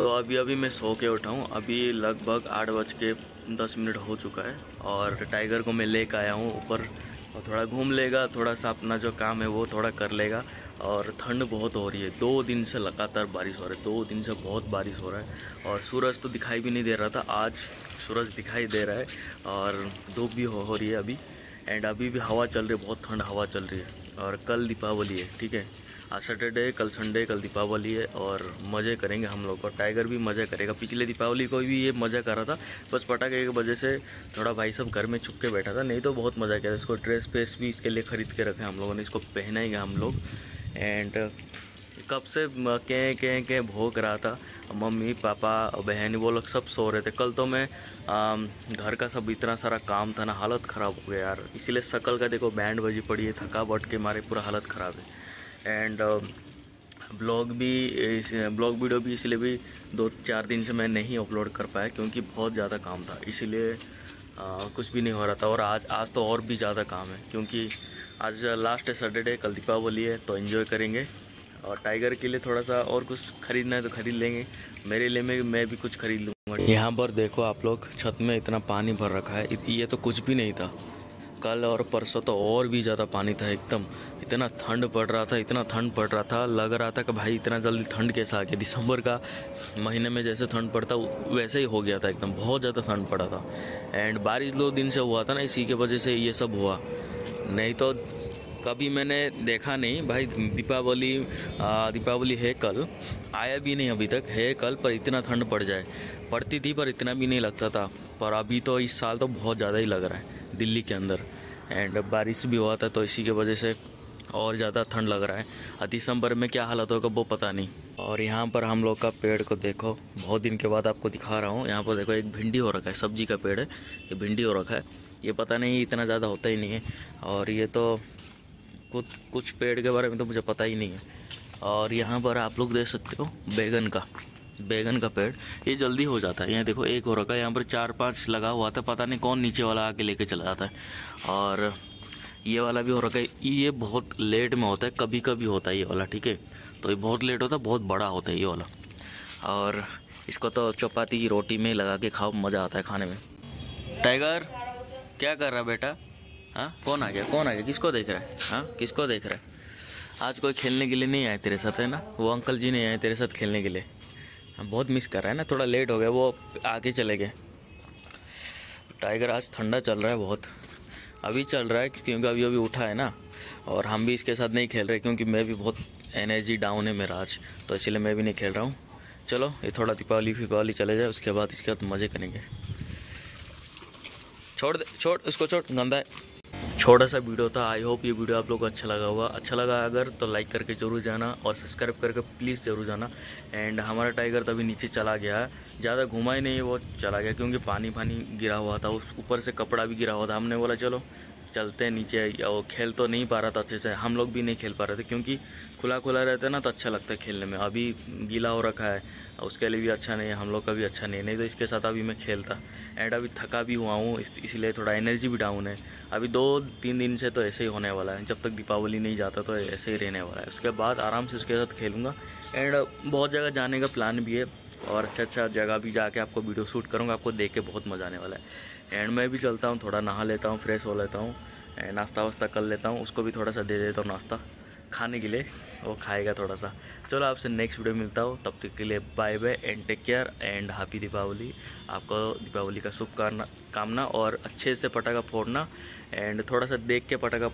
तो अभी अभी मैं सो के उठा हूँ। अभी लगभग आठ बज के दस मिनट हो चुका है और टाइगर को मैं लेकर आया हूँ ऊपर। और थोड़ा घूम लेगा थोड़ा सा अपना जो काम है वो थोड़ा कर लेगा। और ठंड बहुत हो रही है। दो दिन से लगातार बारिश हो रही है। दो दिन से बहुत बारिश हो रहा है। और सूरज तो दिखाई भी नहीं दे रहा था। आज सूरज दिखाई दे रहा है और धूप भी हो, हो रही है अभी। एंड अभी भी हवा चल रही है, बहुत ठंड हवा चल रही है। और कल दीपावली है, ठीक है? आज सैटरडे कल संडे कल दीपावली है, और मज़े करेंगे हम लोग। और टाइगर भी मज़े करेगा। पिछले दीपावली को भी ये मज़ा कर रहा था, बस पटाखे की वजह से थोड़ा भाई सब घर में छुप के बैठा था। नहीं तो बहुत मज़ा किया था। इसको ड्रेस पेस भी इसके लिए ख़रीद के रखे हम लोगों ने, इसको पहनाएँगे हम लोग। एंड कब से कह कह कह भोग रहा था? मम्मी पापा बहन वो लोग सब सो रहे थे। कल तो मैं आ, घर का सब इतना सारा काम था ना हालत ख़राब हो गया यार। इसीलिए शकल का देखो बैंड बजी पड़ी है थकावट के मारे पूरा हालत ख़राब है। एंड ब्लॉग भी इस ब्लॉग वीडियो भी इसलिए भी दो चार दिन से मैं नहीं अपलोड कर पाया क्योंकि बहुत ज़्यादा काम था। इसीलिए कुछ भी नहीं हो रहा था। और आज आज तो और भी ज़्यादा काम है क्योंकि आज लास्ट सैटरडे कल दीपावली है तो इन्जॉय करेंगे। और टाइगर के लिए थोड़ा सा और कुछ खरीदना है तो खरीद लेंगे। मेरे लिए मैं मैं भी कुछ खरीद लूँगा। यहाँ पर देखो आप लोग, छत में इतना पानी भर रखा है। ये तो कुछ भी नहीं था। कल और परसों तो और भी ज़्यादा पानी था एकदम। इतना ठंड पड़ रहा था, इतना ठंड पड़ रहा था। लग रहा था कि भाई इतना जल्दी ठंड कैसा आ गया? दिसंबर का महीने में जैसे ठंड पड़ता, वैसे ही हो गया था एकदम। बहुत ज़्यादा ठंड पड़ा था। एंड बारिश दो दिन से हुआ था ना, इसी के वजह से ये सब हुआ। नहीं तो कभी मैंने देखा नहीं। भाई, दीपावली दीपावली है कल। आया भी नहीं अभी तक, है कल, पर इतना ठंड पड़ जाए। पड़ती थी, पर इतना भी नहीं लगता था। पर अभी तो इस साल तो बहुत ज़्यादा ही लग रहा है, दिल्ली के अंदर। एंड बारिश भी हुआ था तो इसी के वजह से और ज़्यादा ठंड लग रहा है। दिसंबर में क्या हालत होगा, वो पता नहीं। और यहाँ पर हम लोग का पेड़ को देखो, बहुत दिन के बाद आपको दिखा रहा हूँ। यहाँ पर देखो, एक भिंडी हो रखा है, सब्ज़ी का पेड़ है, ये भिंडी हो रखा है। ये पता नहीं, इतना ज़्यादा होता ही नहीं है। और ये तो कुछ कुछ पेड़ के बारे में तो मुझे पता ही नहीं है। और यहाँ पर आप लोग देख सकते हो, बैगन का बैगन का पेड़। ये जल्दी हो जाता है। यहाँ देखो, एक हो रखा है। यहाँ पर चार पाँच लगा हुआ था। पता नहीं कौन नीचे वाला आके लेके चला जाता है। और ये वाला भी हो रखा है। ये बहुत लेट में होता है। कभी कभी होता है ये वाला, ठीक है? तो ये बहुत लेट होता है, बहुत बड़ा होता है ये वाला। और इसको तो चपाती की रोटी में लगा के खाओ, मज़ा आता है खाने में। टाइगर क्या कर रहा बेटा? हाँ? कौन आ गया? कौन आ गया? किसको देख रहा है? हाँ? किसको देख रहा है? आज कोई खेलने के लिए नहीं आए तेरे साथ, है ना? वो अंकल जी नहीं आए तेरे साथ खेलने के लिए। हाँ बहुत मिस कर रहा है ना? थोड़ा लेट हो गया, वो आगे चले गए। टाइगर आज ठंडा चल रहा है बहुत। अभी चल रहा है क्योंकि अभी अभी उठा है ना? और हम भी इसके साथ नहीं खेल रहे क्योंकि मैं भी बहुत एनर्जी डाउन है मेरा आज। तो इसलिए मैं भी नहीं खेल रहा हूँ। चलो, ये थोड़ा दीपावली फीपावली चले जाए, उसके बाद इसके बाद मज़े करेंगे। छोड़ दे, छोड़, उसको छोड़, गंदा है। छोटा सा वीडियो था। आई होप ये वीडियो आप लोग को अच्छा लगा होगा। अच्छा लगा अगर तो लाइक करके ज़रूर जाना और सब्सक्राइब करके प्लीज़ ज़रूर जाना। एंड हमारा टाइगर तभी नीचे चला गया ज़्यादा घुमा ही नहीं, वो चला गया क्योंकि पानी पानी गिरा हुआ था। उस ऊपर से कपड़ा भी गिरा हुआ था। हमने बोला, चलो चलते नीचे वो खेल तो नहीं पा रहा था अच्छे से हम लोग भी नहीं खेल पा रहे थे क्योंकि खुला खुला रहता है ना तो अच्छा लगता है खेलने में। अभी गीला हो रखा है उसके लिए भी अच्छा नहीं है हम लोग का भी अच्छा नहीं है। नहीं तो इसके साथ अभी मैं खेलता एंड अभी थका भी हुआ हूँ इस, इसलिए थोड़ा एनर्जी भी डाउन है। अभी दो तीन दिन से तो ऐसे ही होने वाला है जब तक दीपावली नहीं जाता तो ऐसे ही रहने वाला है। उसके बाद आराम से उसके साथ खेलूँगा एंड बहुत जगह जाने का प्लान भी है। और अच्छा अच्छा जगह भी जाके आपको वीडियो शूट करूँगा, आपको देख के बहुत मज़ा आने वाला है। एंड मैं भी चलता हूँ, थोड़ा नहा लेता हूँ फ्रेश हो लेता हूँ एंड नाश्ता वास्ता कर लेता हूँ, उसको भी थोड़ा सा दे देता हूँ नाश्ता, खाने के लिए, वो खाएगा थोड़ा सा। चलो आपसे नेक्स्ट वीडियो मिलता हो, तब तक के लिए bye bye and take care and happy Deepavali आपको दीपावली का शुभ कामना और अच्छे से पटाखा फोड़ना एंड थोड़ा सा देख के पटाखा